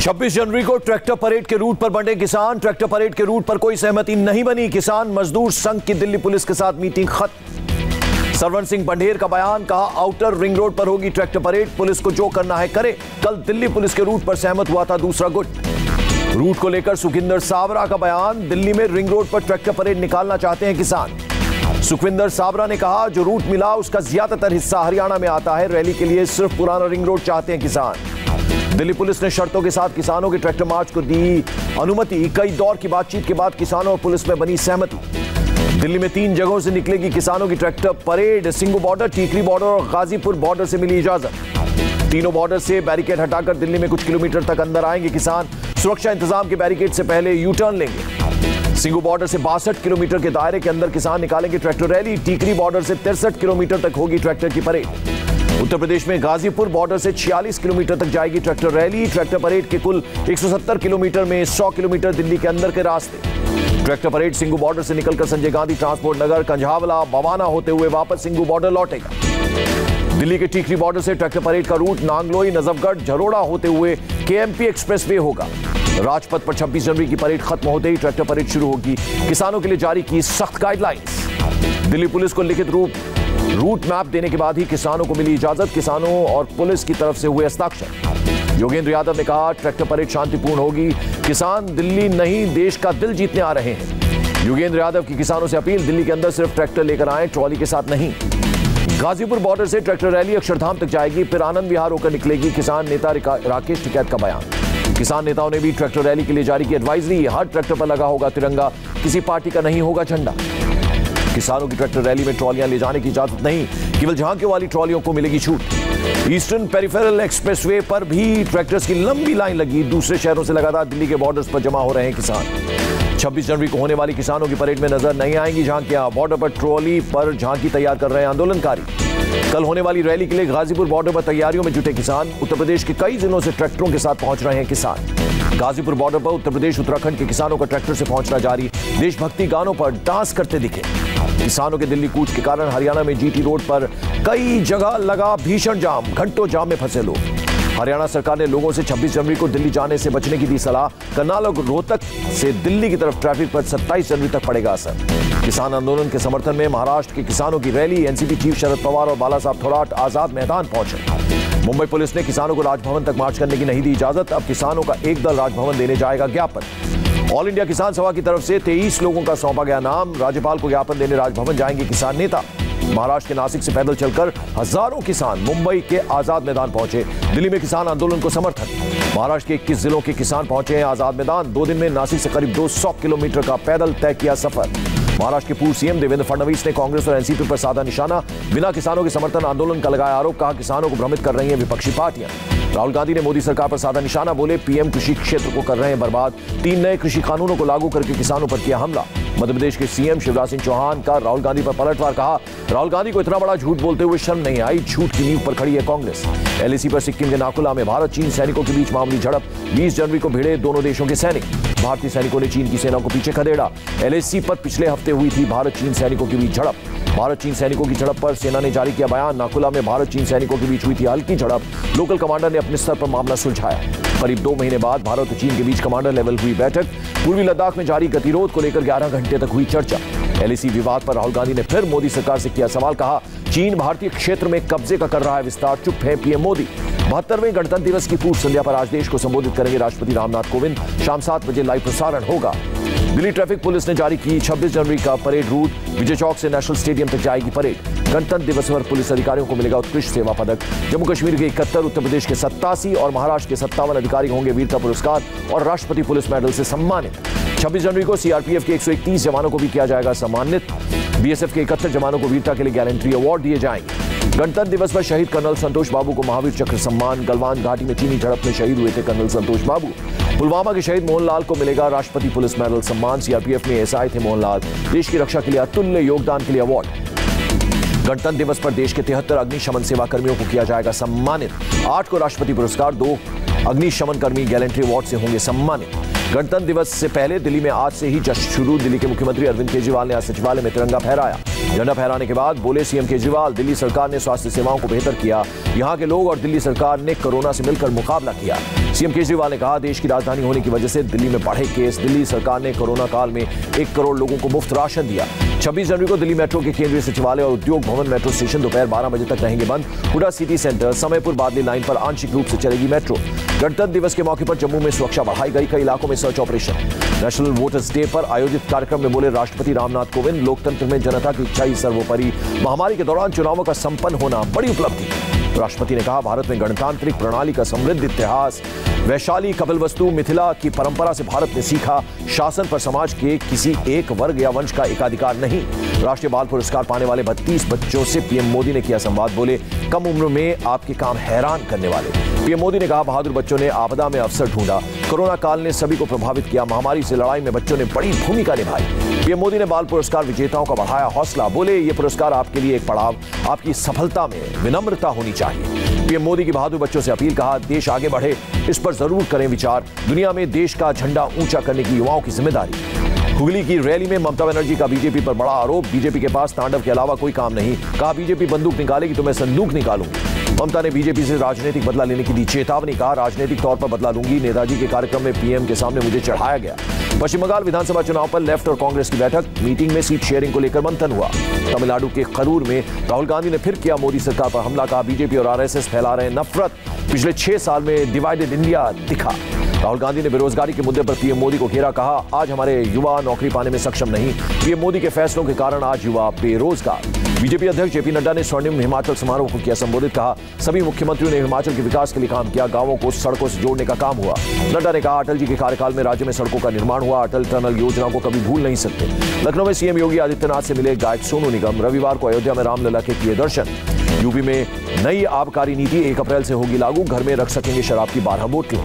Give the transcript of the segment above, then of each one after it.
छब्बीस जनवरी को tractor parade के रूट पर बंटे किसान। ट्रैक्टर परेड के रूट पर कोई सहमति नहीं बनी। किसान मजदूर संघ की दिल्ली पुलिस के साथ मीटिंग खत्म। सरवन सिंह बंडेर का बयान, कहा, आउटर रिंग रोड पर होगी ट्रैक्टर परेड। पुलिस को जो करना है करे। कल दिल्ली पुलिस के रूट पर सहमत हुआ था दूसरा गुट। रूट को लेकर सुखिंदर सावरा का बयान, दिल्ली में रिंग रोड पर ट्रैक्टर परेड निकालना चाहते हैं किसान। सुखविंदर साबरा ने कहा, जो रूट मिला उसका ज़्यादातर हिस्सा हरियाणा में आता है। रैली के लिए सिर्फ़ पुराना रिंग रोड चाहते हैं किसान। दिल्ली पुलिस ने शर्तों के साथ किसानों के ट्रैक्टर मार्च को दी अनुमति। कई दौर की बातचीत के बाद किसानों और पुलिस में बनी सहमति। दिल्ली में तीन जगहों से निकलेगी किसानों की tractor parade. Singhu border, Tikri border और गाजीपुर बॉर्डर से मिली इजाज़त। तीनों बॉर्डर से बैरिकेड हटाकर दिल्ली में कुछ किलोमीटर तक अंदर आएँगे किसान। सुरक्षा इंतज़ाम के बैरिकेड से पहले यू टर्न लेंगे। सिंगू बॉर्डर से बासठ किलोमीटर के दायरे के अंदर किसान निकालेंगे ट्रैक्टर रैली। टीकरी बॉर्डर से तिरसठ किलोमीटर तक होगी ट्रैक्टर की परेड। उत्तर प्रदेश में गाजीपुर बॉर्डर से 46 किलोमीटर तक जाएगी ट्रैक्टर रैली। ट्रैक्टर परेड के कुल 170 किलोमीटर में 100 किलोमीटर दिल्ली के अंदर के रास्ते। ट्रैक्टर परेड सिंगू बॉर्डर से निकलकर संजय गांधी ट्रांसपोर्ट नगर, कंझावला, बवाना होते हुए वापस सिंगू बॉर्डर लौटेगा। दिल्ली के टीकरी बॉर्डर से ट्रैक्टर परेड का रूट नांगलोई, नजफगढ़, झरोड़ा होते हुए केएमपी एक्सप्रेसवे होगा। राजपथ पर 26 जनवरी की परेड खत्म होते ही ट्रैक्टर परेड शुरू होगी। किसानों के लिए जारी की सख्त गाइडलाइंस दिल्ली पुलिस को लिखित रूप, रूट मैप देने के बाद ही किसानों को मिली इजाज़त। किसानों और पुलिस की तरफ़ से हुए हस्ताक्षर। योगेंद्र यादव ने कहा, ट्रैक्टर परेड शांतिपूर्ण होगी। किसान दिल्ली नहीं, देश का दिल जीतने आ रहे हैं। योगेंद्र यादव की किसानों से अपील, दिल्ली के अंदर सिर्फ़ ट्रैक्टर लेकर आए, ट्रॉली के साथ नहीं। गाजीपुर बॉर्डर से ट्रैक्टर रैली अक्षरधाम तक जाएगी, फिर आनंद विहार होकर निकलेगी किसान नेता राकेश टिकैत का बयान। किसान नेताओं ने भी ट्रैक्टर रैली के लिए जारी की एडवाइजरी हर ट्रैक्टर पर लगा होगा तिरंगा, किसी पार्टी का नहीं होगा झंडा। किसानों की ट्रैक्टर रैली में ट्रॉलियाँ ले जाने की इजाज़त नहीं। केवल झांके वाली ट्रॉलियों को मिलेगी छूट। ईस्टर्न पेरिफेरल एक्सप्रेसवे पर भी ट्रैक्टर्स की लंबी लाइन लगी। दूसरे शहरों से लगातार दिल्ली के बॉर्डर्स पर जमा हो रहे हैं किसान। 26 जनवरी को होने वाली किसानों की परेड में नज़र नहीं आएँगी झांकियाँ। बॉर्डर पर ट्रॉली पर झांकी तैयार कर रहे हैं आंदोलनकारी। कल होने वाली रैली के लिए गाजीपुर बॉर्डर पर तैयारियों में जुटे किसान। उत्तर प्रदेश के कई जिलों से ट्रैक्टरों के साथ पहुँच रहे हैं किसान। गाजीपुर बॉर्डर पर उत्तर प्रदेश, उत्तराखंड के किसानों का ट्रैक्टर से पहुँचना जारी। देशभक्ति गानों पर डांस करते दिखे। किसानों के दिल्ली कूच के कारण हरियाणा में जीटी रोड पर कई जगह लगा भीषण जाम, घंटों जाम में फंसे लोग। हरियाणा सरकार ने लोगों से 26 जनवरी को दिल्ली जाने से बचने की दी सलाह। करनाल और रोहतक से दिल्ली की तरफ़ ट्रैफ़िक पर 27 जनवरी तक पड़ेगा असर। किसान आंदोलन के समर्थन में महाराष्ट्र के किसानों की rally, NCP chief Sharad Pawar और बाला साहब थोराट आज़ाद मैदान पहुँचे। मुंबई पुलिस ने किसानों को राजभवन तक मार्च करने की नहीं दी इजाज़त, अब किसानों का एक दल राजभवन देने जाएगा ज्ञापन। ऑल इंडिया किसान सभा की तरफ़ से तेईस लोगों का सौंपा गया नाम। राज्यपाल को ज्ञापन देने राजभवन जाएँगे किसान नेता। महाराष्ट्र के नासिक से पैदल चलकर हज़ारों किसान मुंबई के आज़ाद मैदान पहुँचे। दिल्ली में किसान आंदोलन को समर्थन। महाराष्ट्र के इक्कीस जिलों के किसान पहुँचे हैं आज़ाद मैदान। दो दिन में नासिक से करीब 200 किलोमीटर का पैदल तय किया सफ़र। महाराष्ट्र के पूर्व सीएम देवेंद्र फडणवीस ने कांग्रेस और एनसीपी पर साधा निशाना। बिना किसानों के समर्थन आंदोलन का लगाया आरोप, कहा किसानों को भ्रमित कर रही है विपक्षी पार्टियाँ। राहुल गांधी ने मोदी सरकार पर साधा निशाना बोले, पीएम कृषि क्षेत्र को कर रहे हैं बर्बाद। तीन नए कृषि कानूनों को लागू करके किसानों पर किया हमला। मध्य प्रदेश के सीएम शिवराज सिंह चौहान का राहुल गांधी पर पलटवार कहा, राहुल गांधी को इतना बड़ा झूठ बोलते हुए शर्म नहीं आई, झूठ की नींव पर खड़ी है कांग्रेस। एलएसी पर सिक्किम के नाकुला में भारत चीन सैनिकों के बीच मामूली झड़प। 20 जनवरी को भिड़े दोनों देशों के सैनिक। भारतीय सैनिकों ने चीन की सेना को पीछे खदेड़ा। एलएसी पर पिछले हफ़्ते हुई थी भारत चीन सैनिकों के बीच झड़प। भारत चीन सैनिकों की झड़प पर सेना ने जारी किया बयान। नाकुला में भारत चीन सैनिकों के बीच हुई थी हल्की झड़प। लोकल कमांडर ने अपने स्तर पर मामला सुलझाया। करीब दो महीने बाद भारत और चीन के बीच कमांडर लेवल हुई बैठक। पूर्वी लद्दाख में जारी गतिरोध को लेकर 11 घंटे तक हुई चर्चा। एलएसी विवाद पर राहुल गांधी ने फिर मोदी सरकार से किया सवाल, कहा, चीन भारतीय क्षेत्र में कब्जे का कर रहा है विस्तार। चुप है पीएम मोदी। बहत्तरवें गणतंत्र दिवस की पूर्व संध्या पर आज देश को संबोधित करेंगे राष्ट्रपति रामनाथ कोविंद। शाम सात बजे लाइव प्रसारण होगा। दिल्ली ट्रैफ़िक पुलिस ने जारी की 26 जनवरी का परेड रूट। विजय चौक से नेशनल स्टेडियम तक जाएगी परेड। गणतंत्र दिवस पर पुलिस अधिकारियों को मिलेगा उत्कृष्ट सेवा पदक। जम्मू कश्मीर के इकहत्तर, उत्तर प्रदेश के सत्तासी और महाराष्ट्र के सत्तावन अधिकारी होंगे वीरता पुरस्कार और राष्ट्रपति पुलिस मेडल से सम्मानित। 26 जनवरी को सीआरपीएफ के 131 जवानों को भी किया जाएगा सम्मानित। बीएसएफ के इकहत्तर जवानों को वीरता के लिए गैलेंट्री अवार्ड दिए जाएँगे। गणतंत्र दिवस पर शहीद कर्नल संतोष बाबू को महावीर चक्र सम्मान, गलवान घाटी में चीनी झड़प में शहीद हुए थे कर्नल संतोष बाबू। पुलवामा के शहीद मोहनलाल को मिलेगा राष्ट्रपति पुलिस मेडल सम्मान सीआरपीएफ में एसआई थे मोहनलाल। देश की रक्षा के लिए अतुल्य योगदान के लिए अवार्ड। गणतंत्र दिवस पर देश के तिहत्तर अग्निशमन सेवा कर्मियों को किया जाएगा सम्मानित। आठ को राष्ट्रपति पुरस्कार, दो अग्निशमन कर्मी गैलेंट्री अवार्ड से होंगे सम्मानित। गणतंत्र दिवस से पहले दिल्ली में आज से ही जश्न शुरू। दिल्ली के मुख्यमंत्री अरविंद केजरीवाल ने आज सचिवालय में तिरंगा फहराया। झंडा फहराने के बाद बोले सीएम केजरीवाल, दिल्ली सरकार ने स्वास्थ्य सेवाओं को बेहतर किया। यहाँ के लोग और दिल्ली सरकार ने कोरोना से मिलकर मुकाबला किया। सीएम केजरीवाल ने कहा, देश की राजधानी होने की वजह से दिल्ली में बढ़े केस। दिल्ली सरकार ने कोरोना काल में एक करोड़ लोगों को मुफ़्त राशन दिया। छब्बीस जनवरी को दिल्ली मेट्रो के केंद्रीय सचिवालय और उद्योग भवन मेट्रो स्टेशन दोपहर बारह बजे तक रहेंगे बंद। Huda city centre Samaypur Badli line पर आंशिक रूप से चलेगी मेट्रो। गणतंत्र दिवस के मौके पर जम्मू में सुरक्षा बढ़ाई गई, कई इलाकों में search operation. National voters day पर आयोजित कार्यक्रम में बोले राष्ट्रपति रामनाथ कोविंद, लोकतंत्र में जनता की इच्छा ही सर्वोपरि। महामारी के दौरान चुनावों का संपन्न होना बड़ी उपलब्धि। राष्ट्रपति ने कहा, भारत में गणतांत्रिक प्रणाली का समृद्ध इतिहास, वैशाली कपिल वस्तु मिथिला की परंपरा से भारत ने सीखा, शासन पर समाज के किसी एक वर्ग या वंश का एकाधिकार नहीं। राष्ट्रीय बाल पुरस्कार पाने वाले बत्तीस बच्चों से पीएम मोदी ने किया संवाद बोले, कम उम्र में आपके काम हैरान करने वाले। पीएम मोदी ने कहा, बहादुर बच्चों ने आपदा में अवसर ढूंढा। कोरोना काल ने सभी को प्रभावित किया। महामारी से लड़ाई में बच्चों ने बड़ी भूमिका निभाई। पीएम मोदी ने बाल पुरस्कार विजेताओं का बढ़ाया हौसला। बोले, ये पुरस्कार आपके लिए एक पड़ाव, आपकी सफलता में विनम्रता होनी चाहिए। पीएम मोदी की बहादुर बच्चों से अपील, कहा, देश आगे बढ़े। इस पर ज़रूर करें विचार। दुनिया में देश का झंडा ऊँचा करने की युवाओं की ज़िम्मेदारी। हुगली की रैली में ममता बनर्जी का बीजेपी पर बड़ा आरोप। बीजेपी के पास तांडव के अलावा कोई काम नहीं। कहा, बीजेपी बंदूक निकालेगी तो मैं संदूक निकालूँगी ममता ने बीजेपी से राजनीतिक बदला लेने की दी चेतावनी। कहा, राजनीतिक तौर पर बदला लूँगी। नेताजी के कार्यक्रम में पीएम के सामने मुझे चढ़ाया गया। पश्चिम बंगाल विधानसभा चुनाव पर लेफ़्ट और कांग्रेस की बैठक। मीटिंग में सीट शेयरिंग को लेकर मंथन हुआ। तमिलनाडु के खरूर में राहुल गांधी ने फिर किया मोदी सरकार पर हमला। कहा, बीजेपी और आरएसएस फैला रहे नफरत। पिछले छह साल में डिवाइडेड इंडिया दिखा। राहुल गांधी ने बेरोजगारी के मुद्दे पर पीएम मोदी को घेरा कहा। आज हमारे युवा नौकरी पाने में सक्षम नहीं। पीएम मोदी के फैसलों के कारण आज युवा बेरोजगार। बीजेपी अध्यक्ष जेपी नड्डा ने स्वर्णिम हिमाचल समारोह को किया संबोधित कहा। सभी मुख्यमंत्रियों ने हिमाचल के विकास के लिए काम किया। गाँवों को सड़कों से जोड़ने का काम हुआ। नड्डा ने कहा, अटल जी के कार्यकाल में राज्य में सड़कों का निर्माण हुआ। अटल टनल योजना को कभी भूल नहीं सकते। लखनऊ में सीएम योगी आदित्यनाथ से मिले गायक सोनू निगम। रविवार को अयोध्या में रामलला के किए दर्शन। यूपी में नई आबकारी नीति एक अप्रैल से होगी लागू। घर में रख सकेंगे शराब की बारह बोतलों।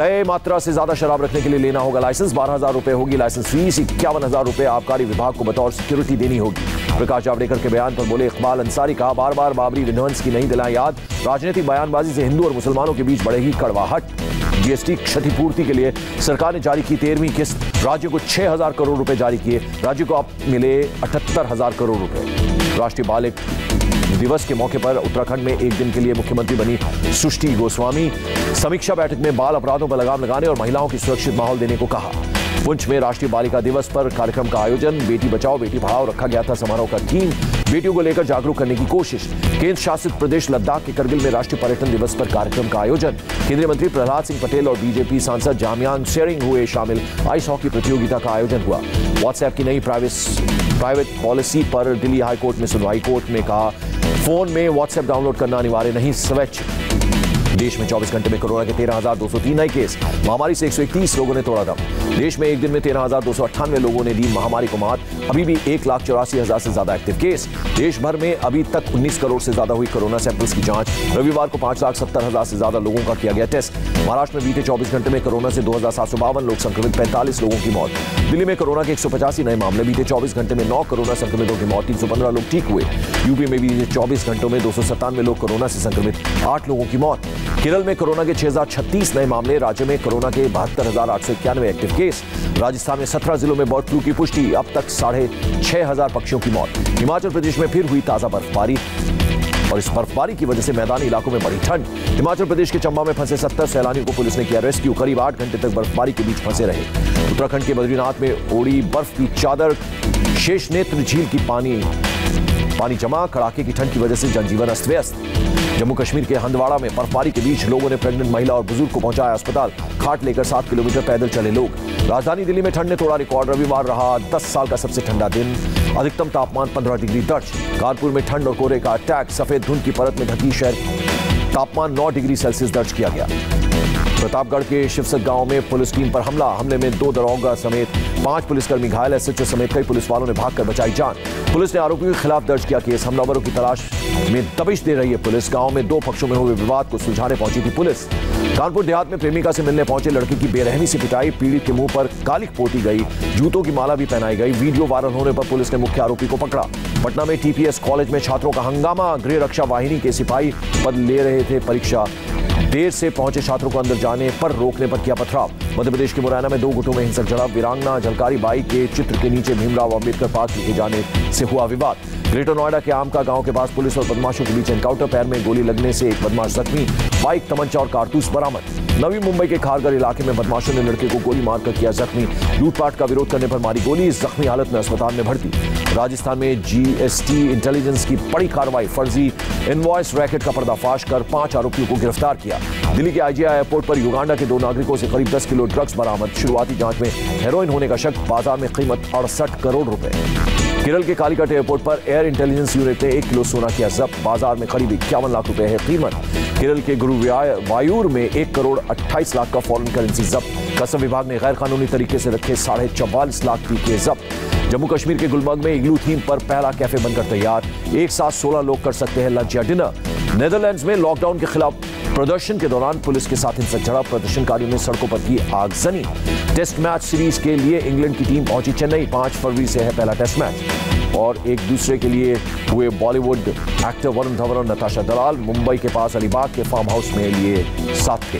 तय मात्रा से ज़्यादा शराब रखने के लिए लेना होगा लाइसेंस। बारह हज़ार रुपए होगी लाइसेंस फ़ीस इक्यावन हज़ार रुपए आबकारी विभाग को बतौर सिक्योरिटी देनी होगी। प्रकाश जावड़ेकर के बयान पर बोले इकबाल अंसारी, कहा बार बार बाबरी विध्वंस की नहीं दिलाएँ याद। राजनीतिक बयानबाजी से हिंदू और मुसलमानों के बीच बढ़ेगी कड़वाहट। जीएसटी क्षतिपूर्ति के लिए सरकार ने जारी की तेरहवीं किस्त। राज्य को छह हज़ार करोड़ रुपए जारी किए। राज्य को अब मिले अठहत्तर हज़ार करोड़ रुपए। राष्ट्रीय बालिक दिवस के मौके पर उत्तराखंड में एक दिन के लिए मुख्यमंत्री बनी सुष्टि गोस्वामी। समीक्षा बैठक में बाल अपराधों पर लगाम लगाने और महिलाओं की सुरक्षित माहौल देने को कहा। पुंछ में राष्ट्रीय बालिका दिवस पर कार्यक्रम का आयोजन। बेटी बचाओ, बेटी पढ़ाओ, रखा गया था समारोह का थीम। बेटियों को लेकर जागरूक करने की कोशिश। केंद्र शासित प्रदेश लद्दाख के करगिल में राष्ट्रीय पर्यटन दिवस पर कार्यक्रम का आयोजन। केंद्रीय मंत्री प्रहलाद सिंह पटेल और बीजेपी सांसद जामियान शेरिंग हुए शामिल। आइस हॉकी प्रतियोगिता का आयोजन हुआ। व्हाट्सएप की नई प्राइवेट पॉलिसी पर दिल्ली हाईकोर्ट में सुनवाई। कोर्ट में कहा, फ़ोन में व्हाट्सएप डाउनलोड करना अनिवार्य नहीं, स्वैच्छिक। देश में 24 घंटे में कोरोना के तेरह हज़ार दो सौ तीन नए केस। महामारी से 131 लोगों ने तोड़ा दम। देश में एक दिन में तेरह हज़ार दो सौ अट्ठानवे लोगों ने दी महामारी को मात। अभी भी एक लाख चौरासी हज़ार से ज़्यादा एक्टिव केस। देश भर में अभी तक 19 करोड़ से ज़्यादा हुई कोरोना सैंपल्स की जाँच। रविवार को पाँच लाख सत्तर हज़ार से ज़्यादा लोगों का किया गया टेस्ट। महाराष्ट्र में बीते चौबीस घंटे में कोरोना से दो हज़ार सात सौ बावन लोग संक्रमित, पैंतालीस लोगों की मौत। दिल्ली में कोरोना के एक सौ पचासी नए मामले बीते चौबीस घंटे में नौ कोरोना संक्रमितों की मौत, तीन सौ पंद्रह लोग ठीक हुए। यूपी में बीते चौबीस घंटों में दो सौ सत्तानवे लोग कोरोना से संक्रमित, आठ लोगों की मौत। केरल में कोरोना के छह हज़ार छत्तीस नए मामले, राज्य में कोरोना के बहत्तर एक्टिव केस। राजस्थान में सत्रह जिलों में बर्ड फ्लू की पुष्टि, अब तक साढ़े छह हज़ार पक्षियों की मौत। हिमाचल प्रदेश में फिर हुई ताज़ा बर्फबारी। और इस बर्फबारी की वजह से मैदानी इलाकों में बड़ी ठंड। हिमाचल प्रदेश के चंबा में फंसे सत्तर सैलानियों को पुलिस ने किया रेस्क्यू, करीब आठ घंटे तक बर्फबारी के बीच फंसे रहे। उत्तराखंड के बद्रीनाथ में ओड़ी बर्फ़ की चादर, शेष नेत्र झील की पानी। पानी जमा, कड़ाके की ठंड की वजह से जनजीवन अस्त व्यस्त जम्मू कश्मीर के हंदवाड़ा में बर्फबारी के बीच लोगों ने प्रेग्नेंट महिला और बुज़ुर्ग को पहुँचाया अस्पताल। खाट लेकर सात किलोमीटर पैदल चले लोग। राजधानी दिल्ली में ठंड ने तोड़ा रिकॉर्ड। रविवार रहा दस साल का सबसे ठंडा दिन। अधिकतम तापमान पंद्रह डिग्री दर्ज। कानपुर में ठंड और कोहरे का अटैक। सफ़ेद धुंध की परत में ढकी शहर। तापमान नौ डिग्री सेल्सियस दर्ज किया गया। प्रतापगढ़ के शिवसक गाँव में पुलिस टीम पर हमला। हमले में दो दरोगा समेत पाँच पुलिसकर्मी घायल। एसएचओ समेत कई पुलिस वालों ने भागकर बचाई जान। पुलिस ने आरोपियों के खिलाफ दर्ज किया केस। हमलावरों की तलाश में दबिश दे रही है पुलिस। गाँव में दो पक्षों में हुए विवाद को सुलझाने पहुँची थी पुलिस। कानपुर देहात में प्रेमिका से मिलने पहुँचे लड़की की बेरहमी से पिटाई। पीड़ित के मुँह पर कालिक पोती गई। जूतों की माला भी पहनाई गई। वीडियो वायरल होने पर पुलिस ने मुख्य आरोपी को पकड़ा। पटना में टीपीएस कॉलेज में छात्रों का हंगामा। गृह रक्षा वाहिनी के सिपाही पद ले रहे थे परीक्षा देर से पहुँचे छात्रों को अंदर जाने पर रोकने पर किया पथराव। मध्य प्रदेश के मुरैना में दो गुटों में हिंसक झड़प वीरांगना झलकारी बाई के चित्र के नीचे भीमराव अंबेडकर पार्क लिखे जाने से हुआ विवाद। ग्रेटर नोएडा के आमका गाँव के पास पुलिस और बदमाशों के बीच एनकाउंटर, पैर में गोली लगने से एक बदमाश जख्मी। बाइक, तमंचा और कारतूस बरामद। नवी मुंबई के खारगर इलाके में बदमाशों ने लड़के को गोली मारकर किया जख्मी। लूटपाट का विरोध करने पर मारी गोली, जख्मी हालत में अस्पताल में भर्ती। राजस्थान में जीएसटी इंटेलिजेंस की बड़ी कार्रवाई, फर्जी। इनवॉइस रैकेट का पर्दाफाश कर पाँच आरोपियों को गिरफ़्तार किया। दिल्ली के आईजीआई एयरपोर्ट पर युगांडा के दो नागरिकों से करीब 10 किलो ड्रग्स बरामद। शुरुआती जाँच में हेरोइन होने का शक, बाज़ार में कीमत अड़सठ करोड़ रुपए। केरल के कालीकट एयरपोर्ट पर एयर इंटेलिजेंस यूनिट ने एक किलो सोना किया जब्त, बाज़ार में करीब इक्यावन लाख रुपए है कीमत। केरल के गुरुवायूर में एक करोड़ अट्ठाईस लाख का फॉरन करेंसी जब्त। कसम विभाग ने गैर कानूनी तरीके से रखे साढ़े लाख की के जब्त। जम्मू कश्मीर के गुलमर्ग में इग्लू थीम पर पहला कैफ़े बनकर तैयार। एक साथ सोलह लोग कर सकते हैं लंच या डिनर। नेदरलैंड्स में लॉकडाउन के खिलाफ प्रदर्शन के दौरान पुलिस के साथ हिंसक झड़प, प्रदर्शनकारियों ने सड़कों पर की आगजनी टेस्ट मैच सीरीज़ के लिए इंग्लैंड की टीम पहुँची चेन्नई। पाँच फरवरी से है पहला टेस्ट मैच। और एक दूसरे के लिए हुए बॉलीवुड एक्टर वरुण धवन और नताशा दलाल मुंबई के पास अलीबाग के फार्म हाउस में लिए साथ थे